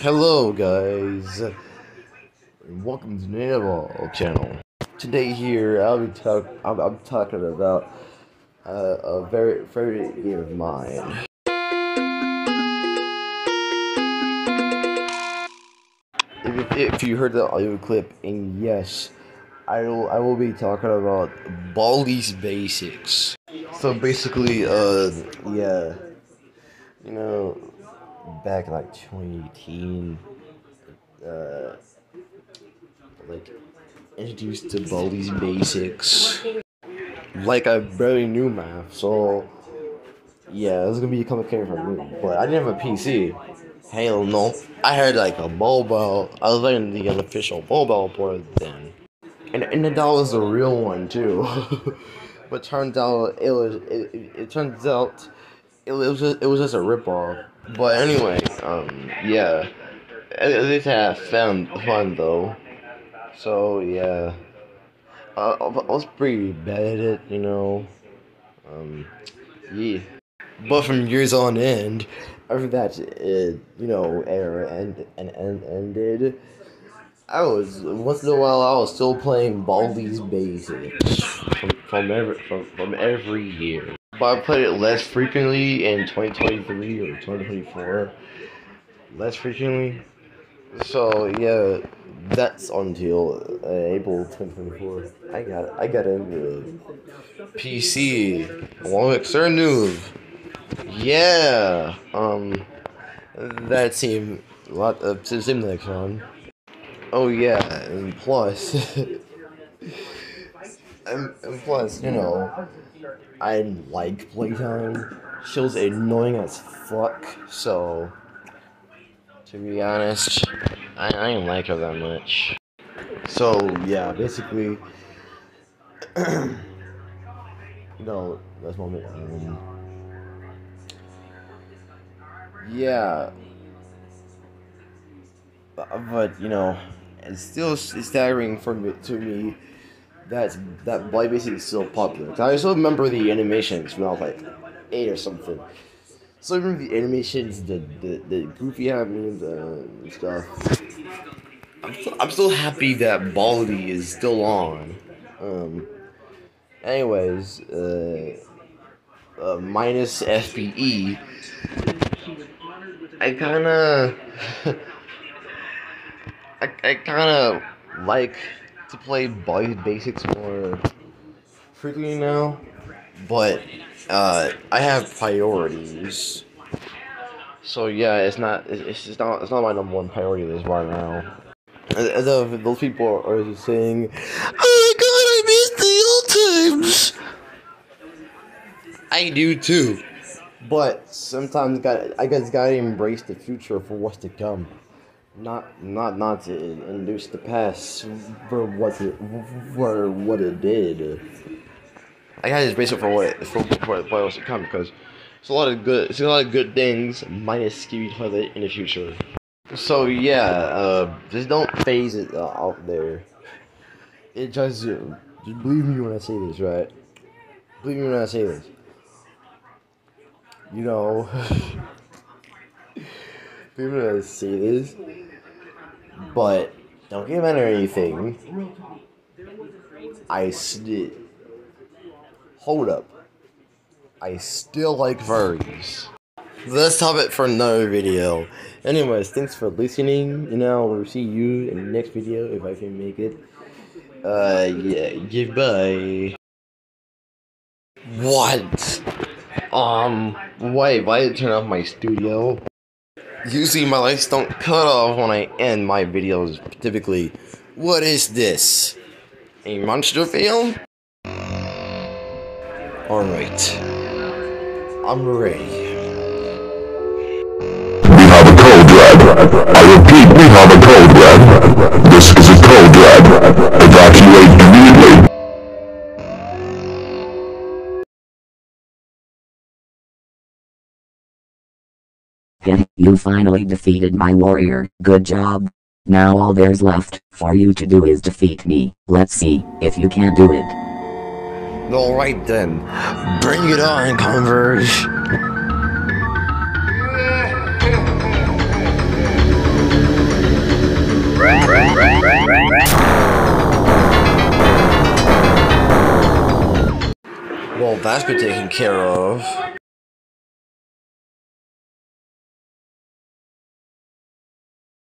Hello, guys. Welcome to Native channel. Today here, I'll be talk. I'm, I'm talking about uh, a very favorite game of mine. If, if you heard the audio clip, and yes, I will. I will be talking about Baldi's Basics. So basically, uh, yeah, you know, back like 2018, uh, like introduced to Baldi's Basics. Like I barely knew math, so yeah, it was gonna be complicated for me. But I didn't have a PC. Hell no. I had like a mobile. I was letting the unofficial mobile board then, and and that was the real one too. but turns out it was. It, it, it turns out it was just, it was just a ripoff. But anyway, um, yeah, at, least I had fun, fun though. So yeah, uh, I was pretty bad at it, you know. Um, yeah. But from years on end, after that, it, you know, era and and and ended. I was once in a while I was still playing Baldi's Basics from from every from, from every year. But I played it less frequently in 2023 or 2024. Less frequently. So yeah, that's until uh, April 2024. I got I got into PC along with Sir Noob. Yeah. Um, that seemed a lot. of fun. Oh yeah, and plus, and, and plus, you know, I like playtime. She was annoying as fuck, so to be honest, I, I didn't like her that much. So yeah, basically, you know, that's my um, yeah, but, but you know, it's still staggering for me to me that that Blight Basic is still popular. I still remember the animations when I was like eight or something. So I remember the animations, the the, the goofy happenings uh, and stuff. I'm still, I'm still happy that Baldi is still on. Um. Anyways, uh, uh minus FBE, I kind of, I, I kind of like to play basics more frequently now, but uh, I have priorities. So yeah, it's not it's just not it's not my number one priority list right now. As of those people are saying, "Oh my god, I miss the old times." I do too, but sometimes got I guess gotta embrace the future for what's to come not not not to induce the past for what it for what it did. I gotta just base it for what for, for what was to come because it's a lot of good it's a lot of good things minus scary toilet in the future. So yeah, uh, just don't phase it uh, out there. It just, just believe me when I say this, right? Believe me when I say this. You know. when I say this. But don't get mad or anything. I still hold up. I still like furries. Let's stop it for another video. Anyways, thanks for listening. You know, we'll see you in the next video if I can make it. Uh, yeah, goodbye. What? Um, wait, why did it turn off my studio? Usually my lights don't cut off when I end my videos, typically. What is this? A monster film? Alright. I'm ready. We have a cold red. I repeat, we have a code red. This is a cold red. Evacuate immediately. Heh, you finally defeated my warrior, good job. Now all there's left for you to do is defeat me. Let's see if you can't do it. Alright then, bring it on, Converge. Well, that's been taken care of.